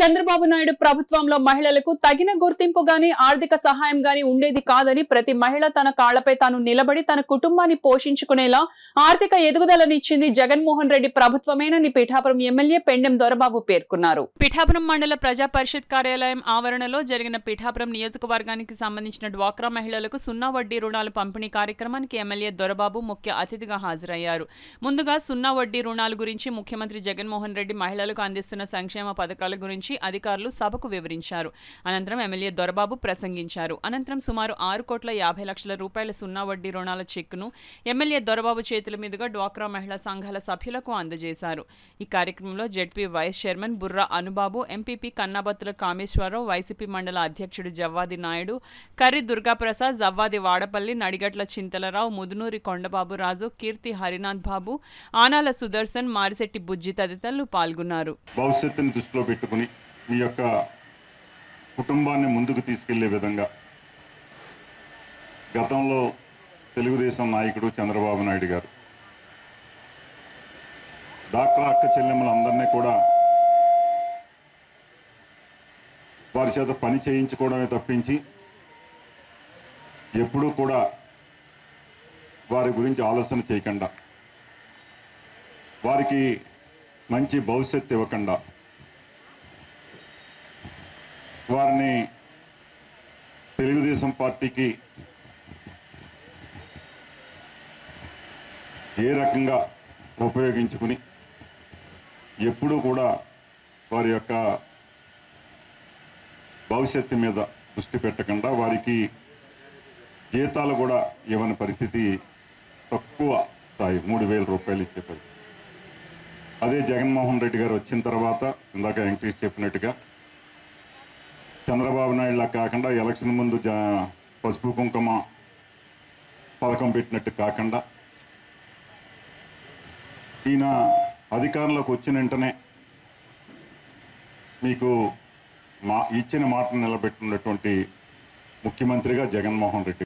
చంద్రబాబు నాయుడు ప్రభుత్వంలో మహిళలకు తగిన గుర్తింపు గాని ఆర్థిక సహాయం గాని ఉండేది కాదని ప్రతి మహిళ తన కాళ్ళపై తాను నిలబడి తన కుటుంబాన్ని పోషించుకునేలా ఆర్థిక ఎదుగుదలనిచ్చింది జగన్మోహన్ రెడ్డి ప్రభుత్వమేనని పిఠాపురం ఎమ్మెల్యే పెండెం దొరబాబు పేర్కొన్నారు. పిఠాపురం మండల ప్రజా పరిషత్ కార్యాలయం ఆవరణలో జరిగిన పిఠాపురం నియోజకవర్గానికి సంబంధించిన డ్వాక్రా మహిళలకు సున్నా వడ్డీ రుణాలు పంపిణీ కార్యక్రమానికి ఎమ్మెల్యే దొరబాబు ముఖ్య అతిథిగా హాజరయ్యారు. ముందుగా సున్నా వడ్డీ రుణాల గురించి ముఖ్యమంత్రి జగన్మోహన్ రెడ్డి మహిళలకు అందిస్తున్న సంక్షేమ పథకాల గురించి అధికారులు సభకు వివరించారు. అనంతరం ఎమ్మెల్యే దొరబాబు ప్రసంగించారు. అనంతరం సుమారు ఆరు కోట్ల యాభై లక్షల రూపాయల సున్నా వడ్డీ రుణాల చెక్కును ఎమ్మెల్యే దొరబాబు చేతుల మీదుగా డ్వాక్రా మహిళా సంఘాల సభ్యులకు అందజేశారు. ఈ కార్యక్రమంలో ZP vice chairman Burra Anubabu MPP Kannabathula Kameswararao YCP మండల అధ్యక్షుడు జవ్వాది నాయుడు కర్రి దుర్గాప్రసాద్ జవ్వాది వాడపల్లి నడిగట్ల చింతలరావు ముదునూరి కొండబాబు రాజు కీర్తి హరినాథ్ బాబు ఆనాల సుదర్శన్ మారిశెట్టి బుజ్జి తదితరులు పాల్గొన్నారు. భవిష్యత్తును దృష్టిలో పెట్టుకుని మీ యొక్క కుటుంబాన్ని ముందుకు తీసుకెళ్ళే విధంగా గతంలో తెలుగుదేశం నాయకుడు చంద్రబాబు నాయుడు గారు డాక్టర్ అక్క చెల్లెమ్మలందరినీ కూడా వారి చేత పని చేయించుకోవడమే తప్పించి ఎప్పుడూ కూడా వారి గురించి ఆలోచన చేయకుండా వారికి మంచి భవిష్యత్తు ఇవ్వకుండా వారిని తెలుగుదేశం పార్టీకి ఏ రకంగా ఉపయోగించుకుని ఎప్పుడూ కూడా వారి యొక్క భవిష్యత్తు మీద దృష్టి పెట్టకుండా వారికి జీతాలు కూడా ఇవ్వని పరిస్థితి తక్కువ స్థాయి మూడు వేల రూపాయలు ఇచ్చే పరిస్థితి అదే జగన్మోహన్ రెడ్డి గారు వచ్చిన తర్వాత ఇందాక వెంకటేష్ చెప్పినట్టుగా చంద్రబాబు నాయుడులా కాకుండా ఎలక్షన్ ముందు పసుపు కుంకుమ పథకం పెట్టినట్టు కాకుండా ఈయన అధికారంలోకి వచ్చిన వెంటనే మీకు మా ఇచ్చిన మాటను నిలబెట్టినటువంటి ముఖ్యమంత్రిగా జగన్మోహన్ రెడ్డి